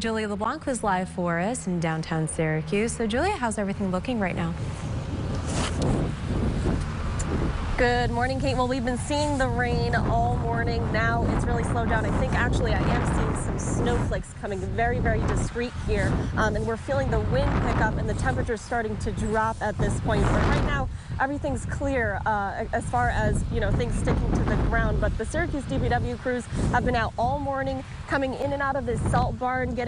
Julia LeBlanc was live for us in downtown Syracuse. So Julia, how's everything looking right now? Good morning, Kate. Well, we've been seeing the rain all morning. Now it's really slowed down. I think actually I am seeing some snowflakes coming very, very discreet here. Um, and we're feeling the wind pick up and the temperature starting to drop at this point. But right now, everything's clear uh, as far as, you know, things sticking to the ground. But the Syracuse DPW crews have been out all morning, coming in and out of this salt barn, getting